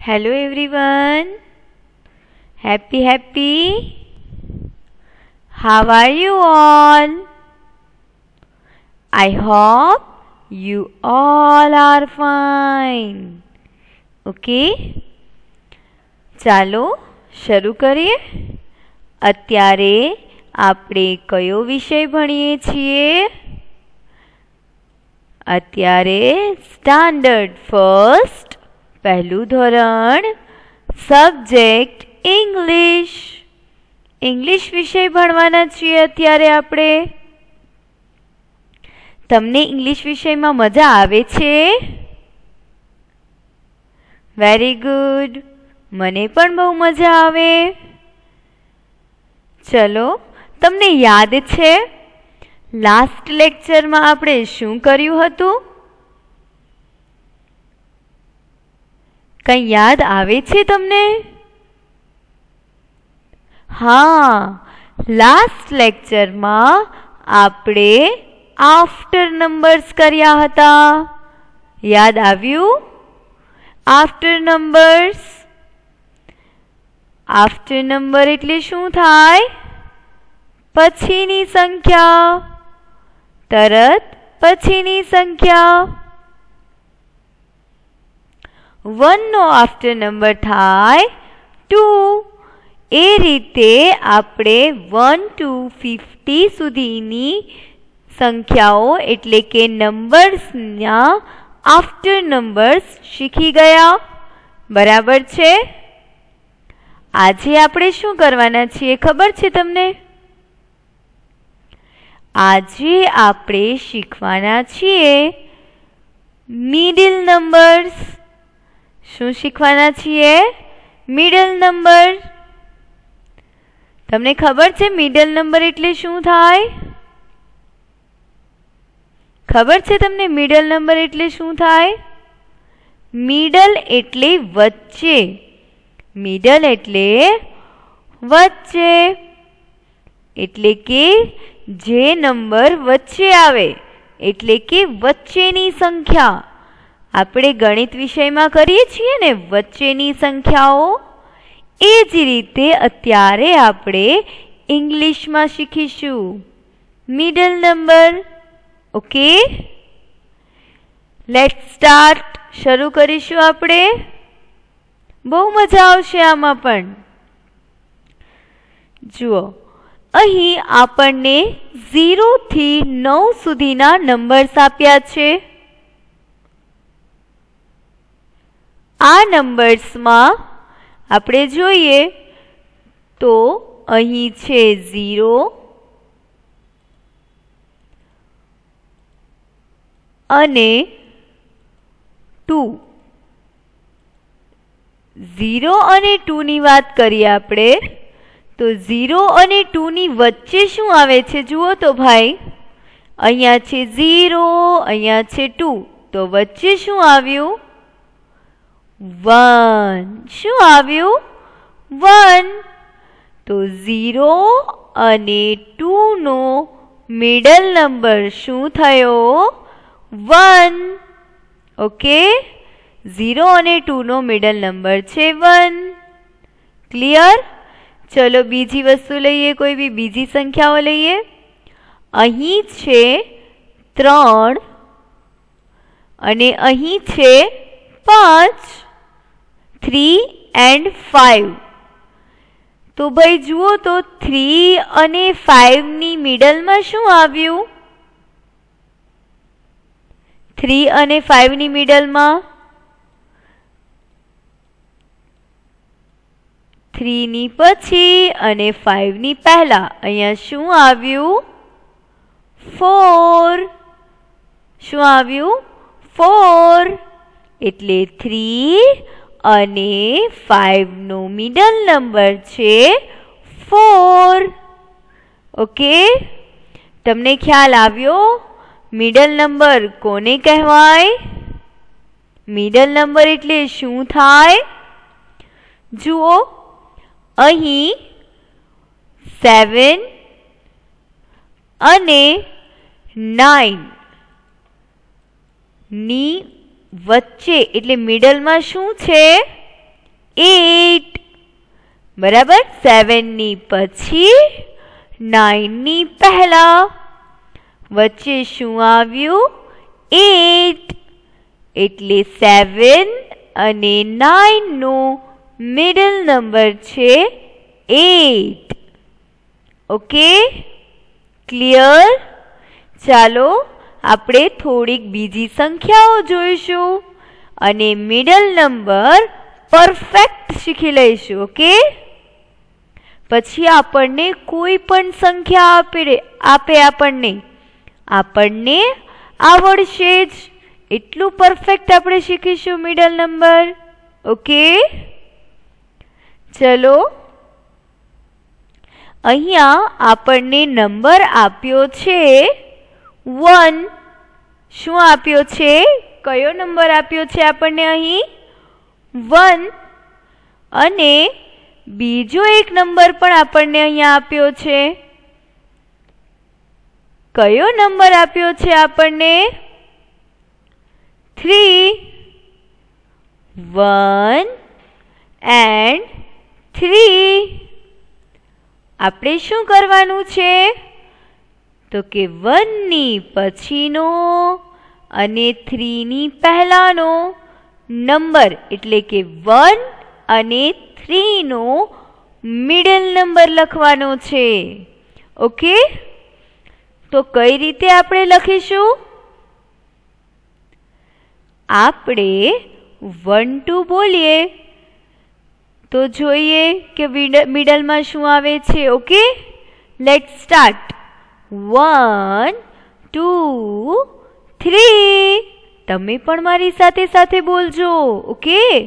Hello everyone. Happy, happy. How are you all? I hope you all are fine. Okay? ચાલો શરૂ કરીએ અત્યારે આપણે કયો વિષય ભણીએ છીએ અત્યારે સ્ટાન્ડર્ડ ફર્સ્ટ પહેલું ધોરણ સબ્જેક્ટ ઇંગ્લિશ ઇંગ્લિશ વિષય ભણવાના છીએ અત્યારે આપણે. તમને ઇંગ્લિશ વિષયમાં મજા આવે છે? વેરી ગુડ મને પણ બહુ મજા આવે. ચલો, તમને યાદ છે? લાસ્ટ લેક્ચરમાં આપણે શું કર્યું હતું? કંઈ યાદ આવે છે તમને? હા લાસ્ટ લેક્ચરમાં આપણે આફ્ટર નંબર્સ કર્યા હતા. યાદ આવ્યું? આફ્ટર નંબર્સ આફ્ટર નંબર એટલે શું થાય? પછીની સંખ્યા. તરત પછીની સંખ્યા. વનનો આફ્ટર નંબર થાય ટુ. એ રીતે આપણે વન, ટુ, ફિફ્ટી સુધીની સંખ્યાઓ એટલે કે નંબર્સના આફ્ટર નંબર્સ શીખી ગયા. બરાબર છે? આજે આપણે શું કરવાના છીએ ખબર છે તમને? આજે આપણે શીખવાના છીએ મિડિલ નંબર્સ શું શીખવાના છીએ? મિડલ નંબર તમને ખબર છે મિડલ નંબર એટલે શું થાય? ખબર છે તમને મિડલ નંબર એટલે શું થાય? મિડલ એટલે વચ્ચે. મિડલ એટલે વચ્ચે. એટલે કે જે નંબર વચ્ચે આવે. એટલે કે વચ્ચેની સંખ્યા. આપણે ગણિત વિષયમાં કરીએ છીએ ને, વચ્ચેની સંખ્યાઓ? એ જ રીતે અત્યારે આપણે ઇંગ્લિશમાં શીખીશું. Middle number okay? Let start શરૂ કરીશું આપણે? બહુ મજા આવશે આમાં પણ. જુઓ, અહીં આપણને ઝીરોથી નવ સુધીના નંબર્સ આપ્યા છે. આ નંબર્સમાં આપણે જોઈએ તો અહીં છે ઝીરો, અને ટુ. ઝીરો અને ટુની વાત કરીએ આપણે, તો ઝીરો અને ટુની વચ્ચે શું આવે છે જુઓ તો ભાઈ, અહીંયા છે ઝીરો, અહીંયા છે ટુ. તો વચ્ચે શું આવ્યું? વન. શું આવ્યું? વન. તો ઝીરો અને ટુનો મિડલ નંબર શું થયો? વન. ઓકે? ઝીરો અને ટુનો મિડલ નંબર છે વન. ક્લિયર ચલો બીજી વસ્તુ લઈએ, કોઈ બી બીજી સંખ્યાઓ લઈએ. અહીં છે ત્રણ અને અહીં છે પાંચ. થ્રી એન્ડ ફાઇવ તો ભાઈ, જુઓ તો થ્રી અને ફાઇવની મિડલમાં શું આવ્યું? થ્રી અને ફાઇવની મિડલમાં થ્રીની પછી અને ફાઇવની પહેલા. અહીંયા શું આવ્યું? ફોર શું આવ્યું? ફોર એટલે થ્રી અને ફાઇવનો મિડલ નંબર છે ફોર ઓકે તમને ખ્યાલ આવ્યો? મિડલ નંબર કોને કહેવાય? મિડલ નંબર એટલે શું થાય? જુઓ. અહીં સેવન અને નાઇનની વચ્ચે, એટલે મિડલમાં શું છે? એટ બરાબર? સેવનની પછી નાઇનની પહેલા. વચ્ચે શું આવ્યું? એટ એટલે સેવન અને નાઇનનો મિડલ નંબર છે એટ ઓકે ક્લિયર ચાલો આપણે થોડીક બીજી સંખ્યાઓ જોઈશું અને મિડલ નંબર પરફેક્ટ શીખી લઈશું ઓકે પછી આપણને કોઈ પણ સંખ્યા આપે આપે આપણને. આપણને આવડશે જ. એટલું પરફેક્ટ આપણે શીખીશું મિડલ નંબર ઓકે ચલો. અહીંયા આપણને નંબર આપ્યો છે વન શું આપ્યો છે? કયો નંબર આપ્યો છે આપણને અહીં? વન. અને બીજો એક નંબર પણ આપણને અહીંયા આપ્યો છે. કયો નંબર આપ્યો છે આપણને? થ્રી. One and three. આપણે શું કરવાનું છે? તો કે વનની પછીનો અને થ્રીની પહેલાંનો. નંબર એટલે કે વન અને થ્રીનો મિડલ નંબર લખવાનો છે. ઓકે? તો કઈ રીતે આપણે લખીશું? આપણે વન ટુ બોલીએ. તો જોઈએ કે મિડલમાં શું આવે છે, okay? Let start one two three તમે પણ મારી સાથે સાથે બોલજો, ઓકે?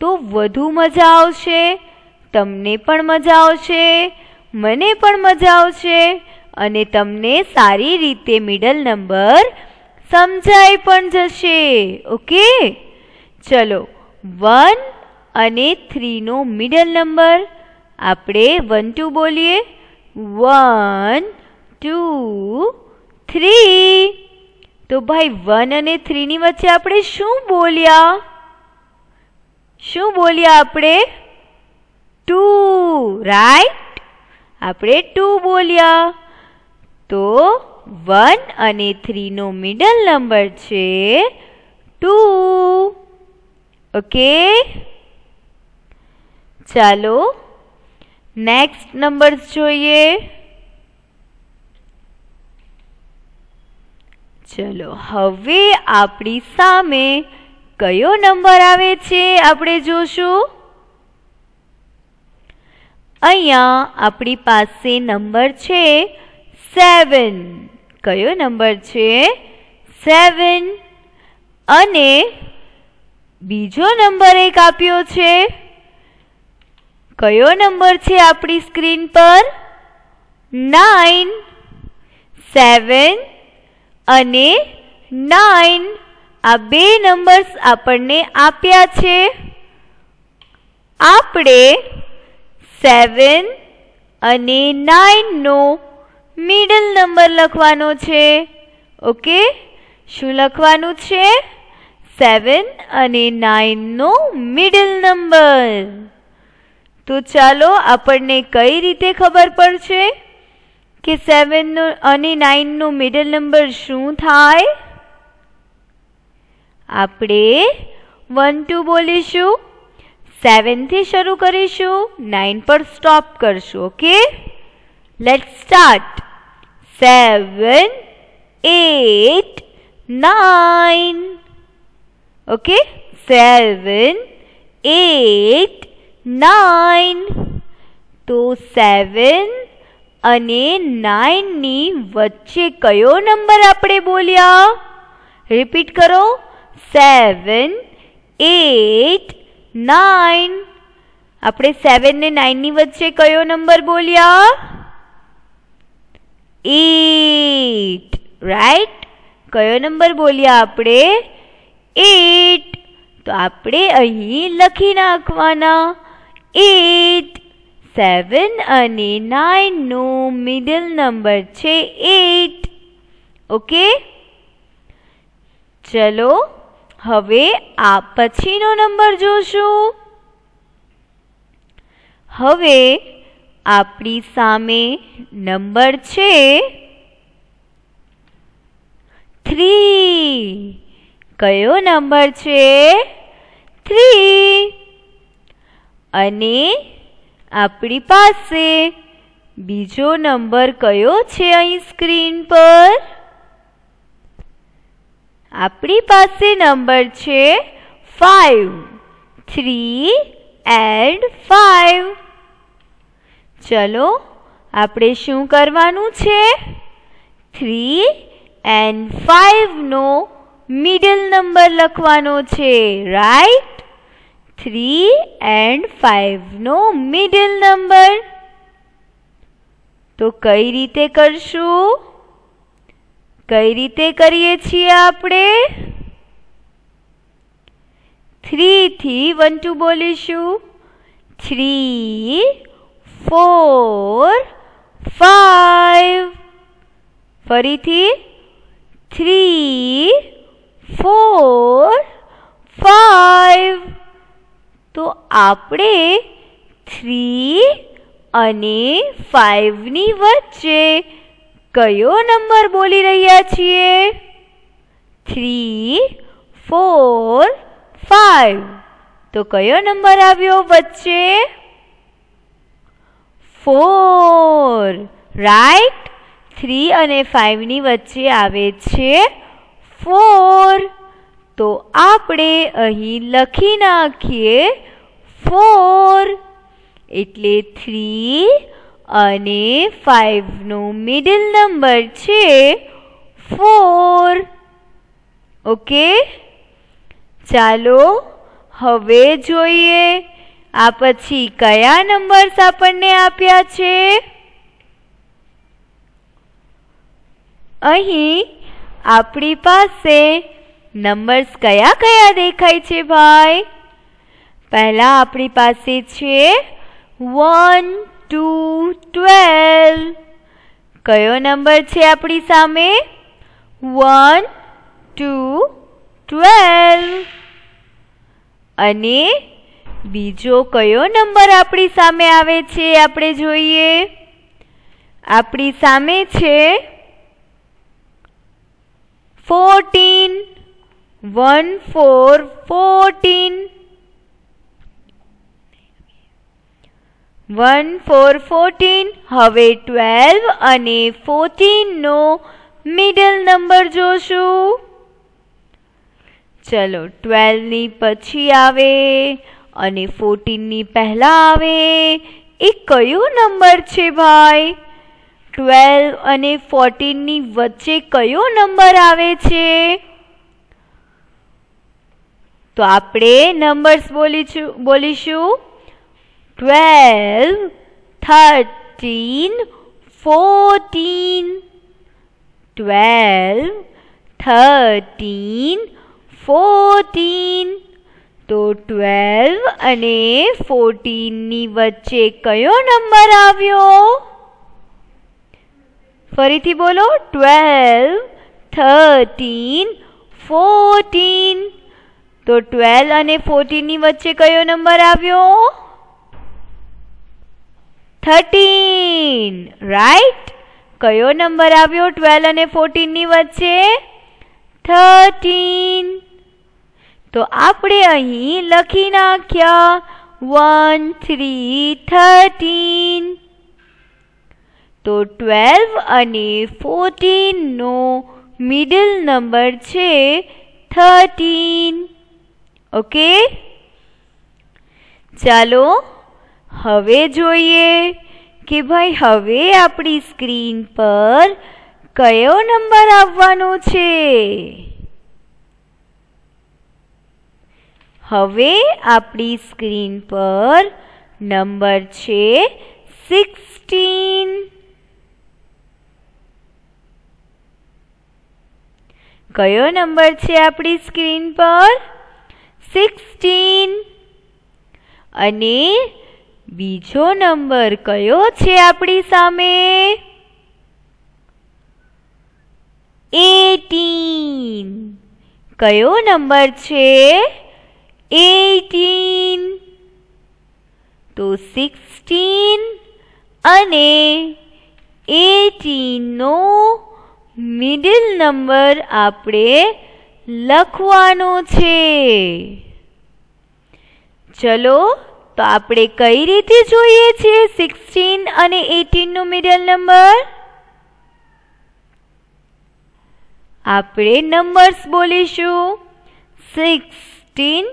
તો વધુ મજા આવશે, તમને પણ મજા આવશે, મને પણ મજા આવશે, અને તમને સારી રીતે મિડલ નંબર સમજાઈ પણ જશે, ઓકે? ચલો વન અને થ્રીનો મિડલ નંબર આપણે વન ટુ બોલીએ. વન ટુ થ્રી તો ભાઈ વન અને થ્રીની વચ્ચે આપણે શું બોલ્યા? શું બોલ્યા આપણે? ટુ રાઈટ આપણે ટુ બોલ્યા. તો વન અને થ્રીનો મિડલ નંબર છે ટુ ઓકે ચાલો નેક્સ્ટ નંબર્સ જોઈએ. ચલો, હવે આપણી સામે કયો નંબર આવે છે આપણે જોશું? અહીંયા આપણી પાસે નંબર છે સેવન. કયો નંબર છે? સેવન. અને બીજો નંબર એક આપ્યો છે. કયો નંબર છે આપણી સ્ક્રીન પર? નાઇન. સેવન. અને નાઇન આ બે નંબર્સ આપણને આપ્યા છે. આપણે સેવન અને નાઇનનો મિડલ નંબર લખવાનો છે. ઓકે શું લખવાનું છે? સેવન અને નાઇનનો મિડલ નંબર તો ચાલો આપણને કઈ રીતે ખબર પડશે? કે સેવનનો અને નાઇનનો મિડલ નંબર શું થાય? આપણે વન ટુ બોલીશું. સેવનથી શરૂ કરીશું. નાઇન પર સ્ટોપ કરશું okay let start seven eight nine okay seven eight nine તો સેવન અને નાઇનની વચ્ચે કયો નંબર આપણે બોલ્યા? રિપીટ કરો. Seven, eight, nine. આપણે સેવન ને નાઇનની વચ્ચે કયો નંબર બોલ્યા? એટ રાઈટ કયો નંબર બોલ્યા આપણે? એટ. તો આપણે અહીં લખી નાખવાના. એટ સેવન અને નાઇનનો મિડલ નંબર છે એટ ઓકે ચલો, હવે આ પછીનો નંબર જોશું. હવે આપણી સામે નંબર છે થ્રી કયો નંબર છે? થ્રી અને આપણી પાસે બીજો નંબર કયો છે અહીં સ્ક્રીન પર? આપણી પાસે નંબર છે ફાઈવ, થ્રી એન્ડ ફાઈવ. ચલો, આપણે શું કરવાનું છે? થ્રી એન્ડ ફાઈવનો મિડલ નંબર લખવાનો છે, રાઈટ? થ્રી એન્ડ ફાઈવનો મિડલ નંબર તો કઈ રીતે કરશું? કઈ રીતે કરીએ છીએ આપણે? થ્રીથી વન ટુ બોલીશું. થ્રી ફોર ફાઈવ ફરીથી. થ્રી ફોર ફાઈવ તો આપણે થ્રી અને ફાઇવની વચ્ચે કયો નંબર બોલી રહ્યા છીએ? થ્રી, ફોર ફાઇવ તો કયો નંબર આવ્યો વચ્ચે? ફોર. રાઈટ? થ્રી અને ફાઇવની વચ્ચે આવે છે ફોર. તો આપણે અહીં લખી નાખીએ ફોર એટલે થ્રી અને ફાઈવનો મિડલ નંબર છે ફોર. ઓકે? ચાલો, હવે જોઈએ, આ પછી કયા નંબર્સ આપણને આપ્યા છે? અહીં આપણી પાસે નંબર્સ કયા કયા દેખાય છે ભાઈ? પહેલા આપણી પાસે છે વન ટુ ટ્વેલ્વ કયો નંબર છે આપણી સામે? વન ટુ ટ્વેલ્વ અને બીજો કયો નંબર આપણી સામે આવે છે આપણે જોઈએ. આપણી સામે છે fourteen one four fourteen one four fourteen, હવે ટ્વેલ્વ અને ફોર્ટીનનો મિડલ નંબર જોશું. ચલો ટ્વેલ્વની પછી આવે અને ફોર્ટીનની પહેલાં આવે. એ કયો નંબર છે ભાઈ? ટ્વેલ્વ અને ફોર્ટીનની વચ્ચે કયો નંબર આવે છે? તો આપણે નંબર્સ બોલીશું બોલીશું. Twelve thirteen fourteen twelve thirteen fourteen તો ટ્વેલ્વ અને ફોર્ટીનની વચ્ચે કયો નંબર આવ્યો? ફરીથી બોલો ટ્વેલ્વ થર્ટીન ફોર્ટીન તો ટ્વેલ્વ અને ફોર્ટીનની વચ્ચે કયો નંબર આવ્યો? થર્ટીન રાઈટ કયો નંબર આવ્યો? ટ્વેલ્વ અને ફોર્ટીનની વચ્ચે? થર્ટીન તો આપણે અહીં લખી નાખ્યા. વન થ્રી થર્ટીન તો ટ્વેલ્વ અને ફોર્ટીનનો મિડલ નંબર છે થર્ટીન ઓકે ચાલો હવે જોઈએ કે ભાઈ હવે આપણી સ્ક્રીન પર કયો નંબર આવવાનો છે? હવે આપણી સ્ક્રીન પર નંબર છે સિક્સટીન. કયો નંબર છે આપણી સ્ક્રીન પર? સિક્સટીન. અને બીજો નંબર કયો છે આપણી સામે? એટીન કયો નંબર છે? એટીન તો સિક્સટીન અને એટીનનો મિડિલ નંબર આપણે લખવાનો છે. ચલો તો આપણે કઈ રીતે જોઈએ છીએ સિક્સટીન અને એટીનનો મિડલ નંબર આપણે નંબર્સ બોલીશું. સિક્સટીન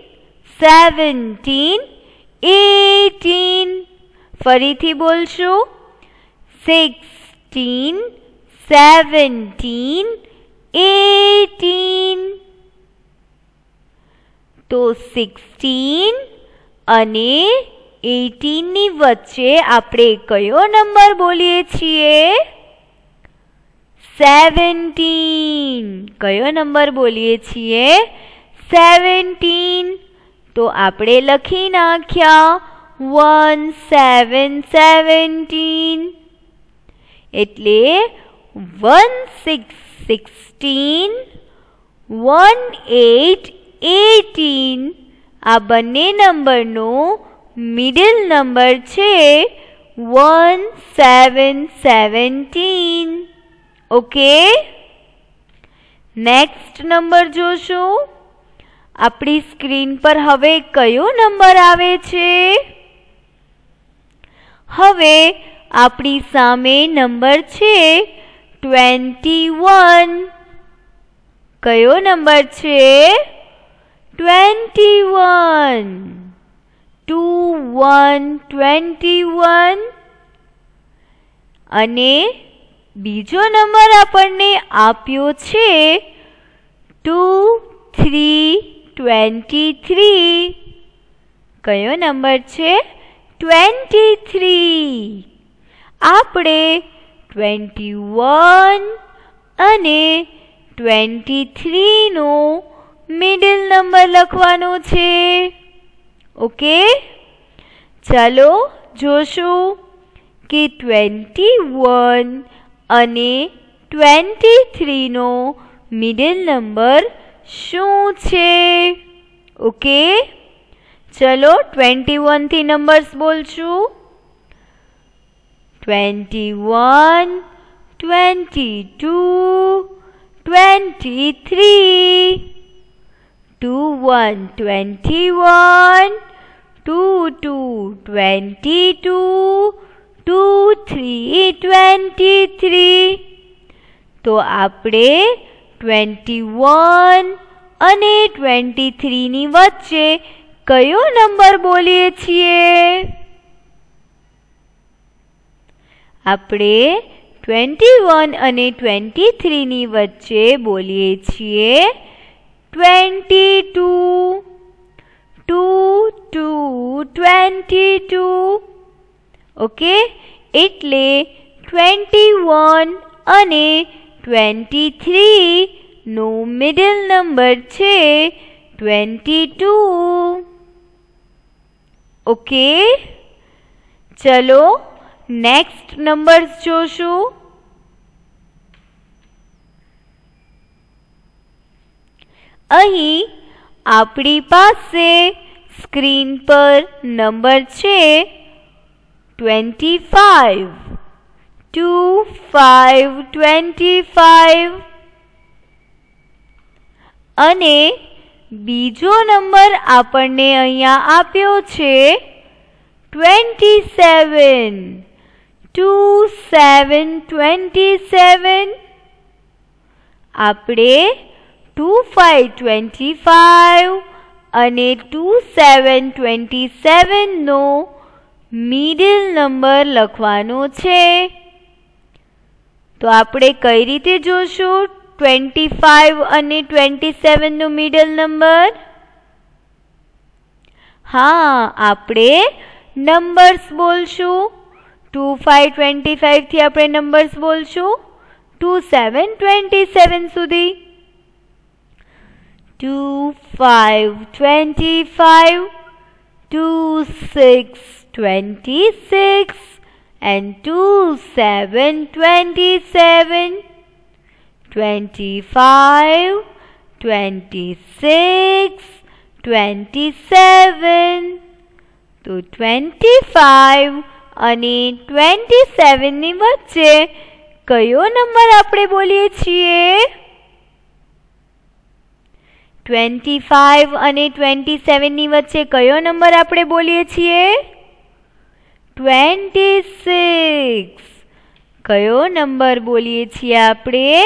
સેવન્ટીન એટીન ફરીથી બોલશું. સિક્સટીન સેવન્ટીન એટીન તો સિક્સટીન અને એટીનની વચ્ચે આપણે કયો નંબર બોલીએ છીએ? સેવન્ટીન કયો નંબર બોલીએ છીએ? સેવન્ટીન તો આપણે લખી નાખ્યા વન સેવન સેવન્ટીન એટલે one six sixteen one eight eighteen આ બંને નંબરનો મિડલ નંબર છે one seven seventeen okay next number જોશું. આપણી સ્ક્રીન પર હવે કયો નંબર આવે છે? હવે આપણી સામે નંબર છે ટ્વેન્ટી વન કયો નંબર છે? Twenty one two one twenty one અને બીજો નંબર આપણને આપ્યો છે ટુ થ્રી ટ્વેન્ટી થ્રી કયો નંબર છે? ટ્વેન્ટી થ્રી આપણે ટ્વેન્ટી વન અને ટ્વેન્ટી થ્રીનો મિડલ નંબર લખવાનો છે. ઓકે? ચાલો જોશું કે ટ્વેન્ટી વન અને ટ્વેન્ટી થ્રીનો મિડલ નંબર શું છે? ઓકે? ચલો ટ્વેન્ટી વનથી numbers બોલશું. Twenty one twenty two twenty three two one twenty one two two twenty two two three twenty three તો આપણે ટ્વેન્ટી વન અને ટ્વેન્ટી થ્રીની વચ્ચે કયો નંબર બોલીએ છીએ આપણે ટ્વેન્ટી વન અને ટ્વેન્ટી થ્રીની વચ્ચે બોલીએ છીએ twenty two two two twenty two okay એટલે ટ્વેન્ટી વન અને ટ્વેન્ટી થ્રી નો મિડલ નંબર છે ટ્વેન્ટી ટુ ઓકે ચલો નેક્સ્ટ નંબર્સ જોશું. અહીં આપણી પાસે સ્ક્રીન પર નંબર છે twenty five two five twenty five અને બીજો નંબર આપણને અહીંયા આપ્યો છે twenty seven two seven twenty seven આપણે ટુ ફાઇવ ટ્વેન્ટી ફાઇવ અને ટુ સેવન ટ્વેન્ટી સેવનનો મિડલ નંબર લખવાનો છે. તો આપણે કઈ રીતે જોશું? ટ્વેન્ટી ફાઇવ અને ટ્વેન્ટી સેવનનો મિડલ નંબર હા, આપણે નંબર્સ બોલશું. ટુ ફાઇવ ટ્વેન્ટી ફાઇવથી આપણે નંબર્સ બોલશું. ટુ સેવન ટ્વેન્ટી સેવન સુધી. Two five twenty five, two six twenty six and 2 7 27 25 26 27 તો ટ્વેન્ટી ફાઈવ અને ટ્વેન્ટી સેવનની વચ્ચે કયો નંબર આપણે બોલીએ છીએ? ટ્વેન્ટી ફાઇવ અને ટ્વેન્ટી સેવનની વચ્ચે કયો નંબર આપણે બોલીએ છીએ? ટ્વેન્ટી સિક્સ કયો નંબર બોલીએ છીએ આપણે?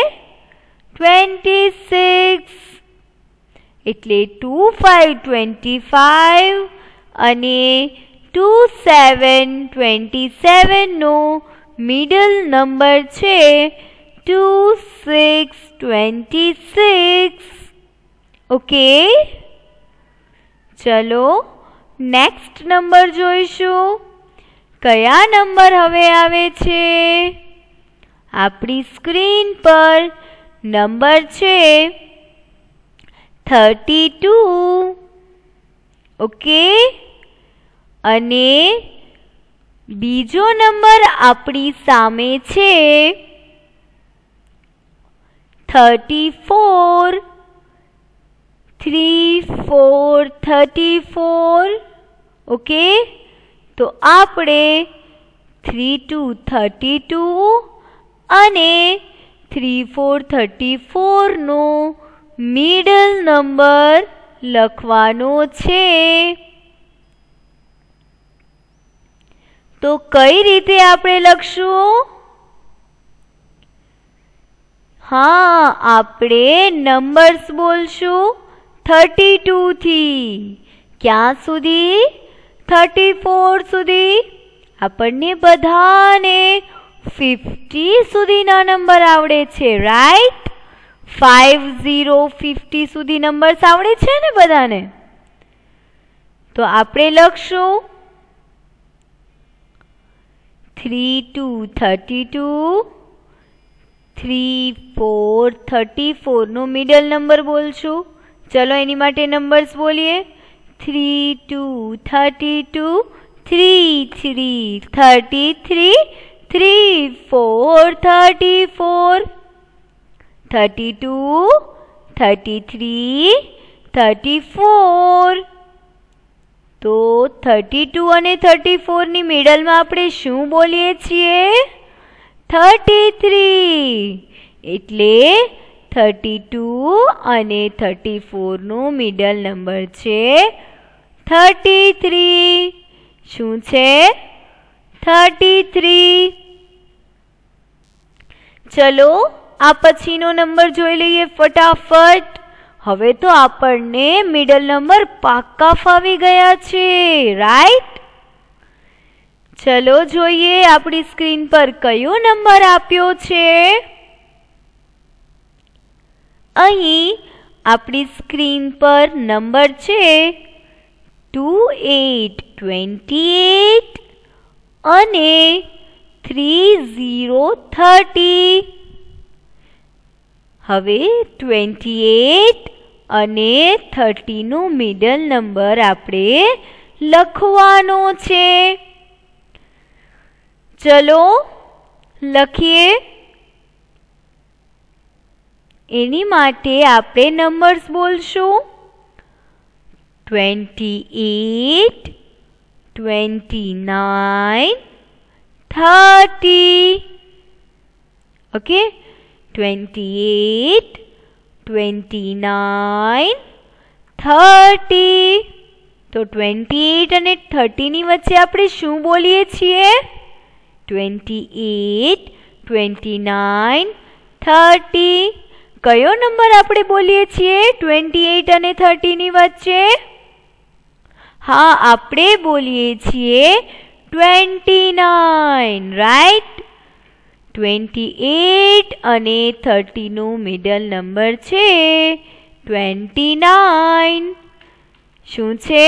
ટ્વેન્ટી સિક્સ એટલે ટુ ફાઇવ ટ્વેન્ટી ફાઇવ અને ટુ સેવન ટ્વેન્ટી સેવનનો મિડલ નંબર છે two six twenty six okay? ચલો નેક્સ્ટ નંબર જોઈશું. કયા નંબર હવે આવે છે? આપણી સ્ક્રીન પર નંબર છે થર્ટી ટુ ઓકે? અને બીજો નંબર આપણી સામે છે thirty four three four thirty four okay તો આપણે થ્રી ટુ થર્ટી ટુ અને થ્રી ફોર થર્ટી ફોરનો મિડલ નંબર લખવાનો છે તો કઈ રીતે આપણે લખશું હા આપણે નંબર્સ બોલશું થર્ટી ટુથી ક્યાં સુધી? થર્ટી ફોર સુધી. આપણને બધાને ફિફ્ટી સુધીના નંબર આવડે છે રાઈટ ફાઇવ ઝીરો ફિફ્ટી સુધી નંબર્સ આવડે છે ને બધાને? તો આપણે લખશું three two thirty two three four thirty ફોરનો middle number બોલશું. ચલો એની માટે નંબર્સ બોલીએ. Three two thirty two three three thirty three three four thirty four thirty two thirty three thirty four તો થર્ટી ટુ અને થર્ટી ફોરની મિડલમાં આપણે શું બોલીએ છીએ? થર્ટી થ્રી એટલે થર્ટી ટુ અને થર્ટી ફોરનો મિડલ નંબર છે થર્ટી થ્રી શું છે? થર્ટી થ્રી ચલો, આ પછીનો નંબર જોઈ લઈએ ફટાફટ. હવે તો આપણને મિડલ નંબર પાક્કા ફાવી ગયા છે રાઈટ ચલો, જોઈએ આપણી સ્ક્રીન પર કયો નંબર આપ્યો છે. અહીં આપણી સ્ક્રીન પર નંબર છે ટુ એટ ટ્વેન્ટી એટ અને થ્રી ઝીરો થર્ટી. હવે ટ્વેન્ટી એટ અને થર્ટીનો મિડલ નંબર આપણે લખવાનો છે. ચલો લખીએ. એની માટે આપણે numbers બોલશું. Twenty eight twenty nine thirty okay twenty eight twenty nine thirty તો ટ્વેન્ટી એટ અને થર્ટીની વચ્ચે આપણે શું બોલીએ છીએ? Twenty eight twenty nine thirty કયો નંબર આપણે બોલીએ છીએ? ટ્વેન્ટી એઇટ અને થર્ટીની વચ્ચે? હા, આપણે બોલીએ છીએ twenty nine right twenty eight અને થર્ટીનો મિડલ નંબર છે ટ્વેન્ટી નાઇન શું છે?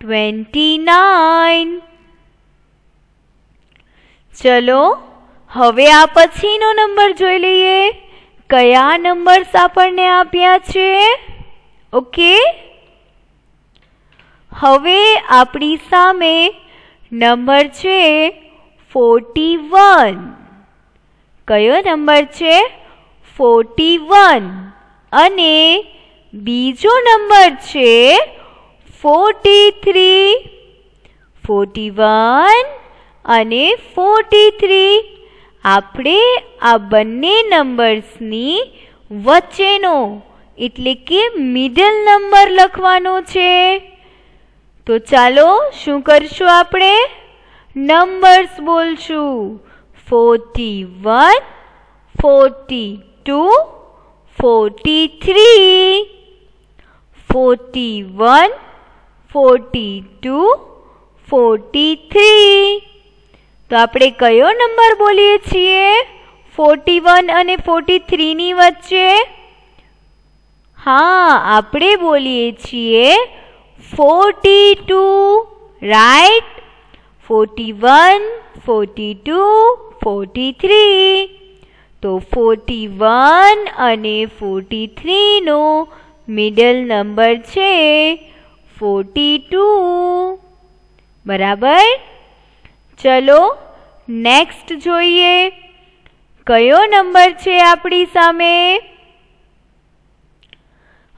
ટ્વેન્ટી નાઇન ચલો, હવે આ પછીનો નંબર જોઈ લઈએ. કયા નંબર્સ આપણને આપ્યા છે? ઓકે. હવે આપણી સામે નંબર છે ફોર્ટી વન. કયો નંબર છે? Forty one. અને બીજો નંબર છે ફોર્ટી થ્રી. ફોર્ટી વન અને ફોર્ટી થ્રી. આપણે આ બંને નંબર્સની વચ્ચેનો એટલે કે મિડલ નંબર લખવાનો છે. તો ચાલો શું કરશું આપણે? Numbers બોલશું. Forty one forty two forty three forty one forty two forty three તો આપણે કયો નંબર બોલીએ છીએ? ફોર્ટી વન અને ફોર્ટી થ્રીની વચ્ચે? હા, આપણે બોલીએ છીએ forty two, right? Forty one, forty two, forty three. તો ફોર્ટી વન અને ફોર્ટી થ્રીનો મિડલ નંબર છે ફોર્ટી ટુ. બરાબર? ચલો નેક્સ્ટ જોઈએ. કયો નંબર છે આપણી સામે?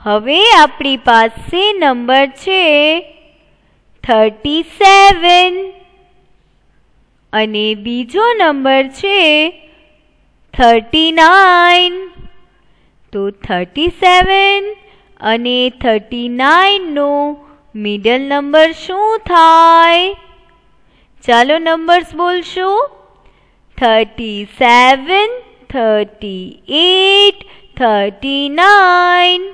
હવે આપણી પાસે નંબર છે થર્ટી સેવન. અને બીજો નંબર છે થર્ટી નાઇન. તો થર્ટી સેવન અને થર્ટી નાઇનનો મિડલ નંબર શું થાય? ચાલો numbers બોલશું. Thirty seven thirty eight thirty nine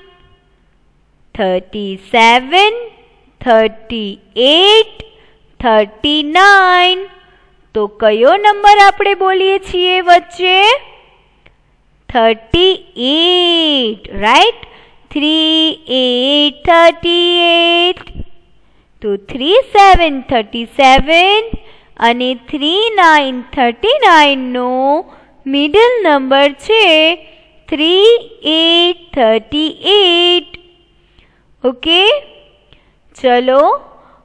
thirty seven thirty eight thirty nine તો કયો નંબર આપણે બોલીએ છીએ વચ્ચે? Thirty eight right three eight thirty eight તો થ્રી સેવન થર્ટી સેવન અને થ્રી નાઇન થર્ટી નાઇનનો મિડલ નંબર છે three eight thirty eight okay ચલો,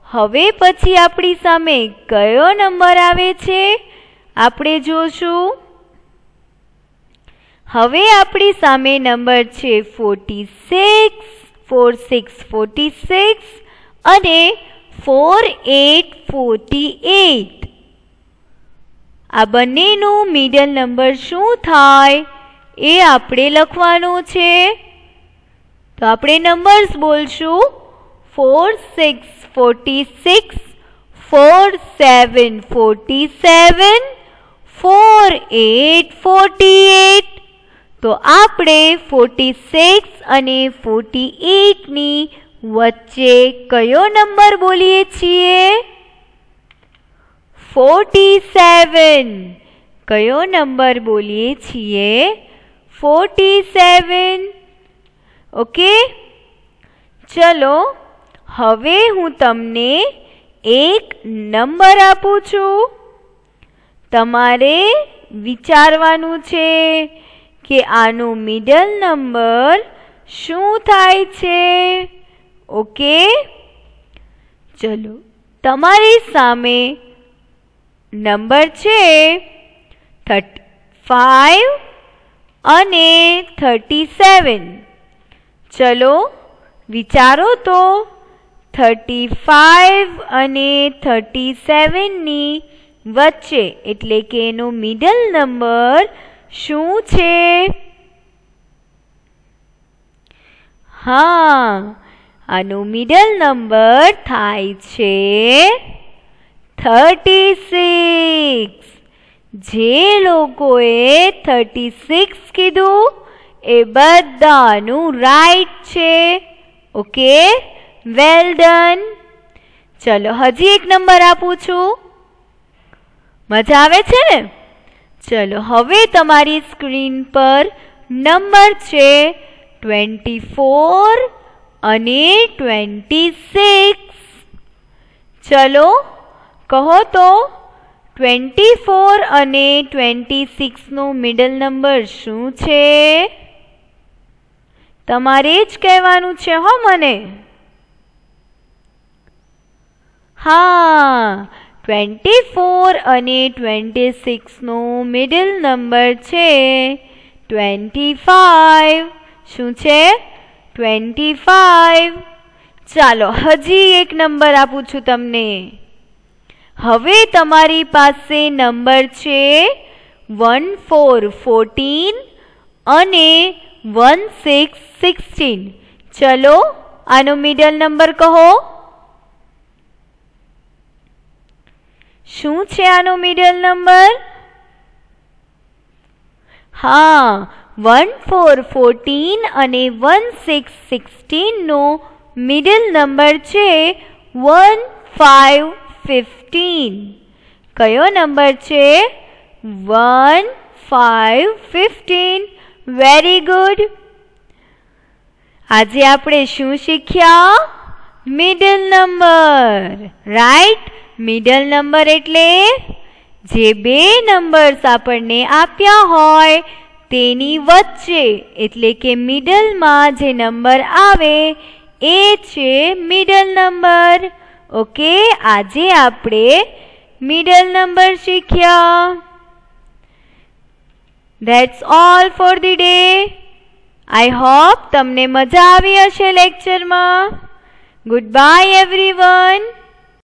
હવે પછી આપણી સામે કયો નંબર આવે છે? આપણે જોશું. હવે આપણી સામે નંબર છે forty six four six forty six અને ફોર એટ ફોર્ટી એટ આ બંનેનું મિડલ નંબર શું થાય? એ આપણે લખવાનું છે. તો આપણે numbers બોલશું. Four six forty six four seven forty seven four eight forty eight તો આપણે ફોર્ટી સિક્સ અને ફોર્ટી એટની વચ્ચે કયો નંબર બોલીએ છીએ? Forty seven. કયો નંબર બોલીએ છીએ? Forty seven. ઓકે? ચલો, હવે હું તમને એક નંબર આપું છું. તમારે વિચારવાનું છે કે આનો મિડલ નંબર શું થાય છે? ઓકે? ચલો. તમારી સામે નંબર છે થર્ટી ફાઈવ અને થર્ટી સેવન. ચલો, વિચારો તો. થર્ટી ફાઈવ અને થર્ટી સેવનની વચ્ચે, એટલે કે એનો મિડલ નંબર શું છે? હા. આનો મિડલ નંબર થાય છે થર્ટી સિક્સ જે લોકોએ થર્ટી સિક્સ કીધું, એ બધાનું રાઈટ છે. ઓકે? વેલ ડન ચલો, હજી એક નંબર આપું છું. મજા આવે છે ને? ચલો, હવે તમારી સ્ક્રીન પર નંબર છે ટ્વેન્ટી ફોર અને ટ્વેન્ટી સિક્સ ચલો, કહો તો ટ્વેન્ટી ફોર અને ટ્વેન્ટી સિક્સનો મિડલ નંબર શું છે? તમારે જ કહેવાનું છે હો મને. હા ટ્વેન્ટી ફોર અને ટ્વેન્ટી સિક્સનો મિડલ નંબર છે ટ્વેન્ટી ફાઈવ શું છે? ટ્વેન્ટી ફાઈવ ચાલો, હજી એક નંબર આપું છું તમને. હવે તમારી પાસે નંબર છે વન ફોર ફોર્ટીન અને વન સિક્સ સિક્સટીન ચલો, આનો મિડલ નંબર કહો. શું છે આનો મિડલ નંબર હા વન ફોર ફોર્ટીન અને વન સિક્સ સિક્સટીનનો મિડલ નંબર છે વન ફાઇવ ફિફ્ટીન કયો નંબર છે? One five fifteen very good આજે આપણે શું શીખ્યા? Middle number right middle number એટલે જે બે નંબર્સ આપણને આપ્યા હોય તેની વચ્ચે. એટલે કે મિડલમાં જે નંબર આવે, એ છે મિડલ નંબર ઓકે, આજે આપણે મિડલ નંબર શીખ્યા. That's all for the day I hope તમને મજા આવી હશે લેક્ચરમાં ગુડ બાય એવરીવન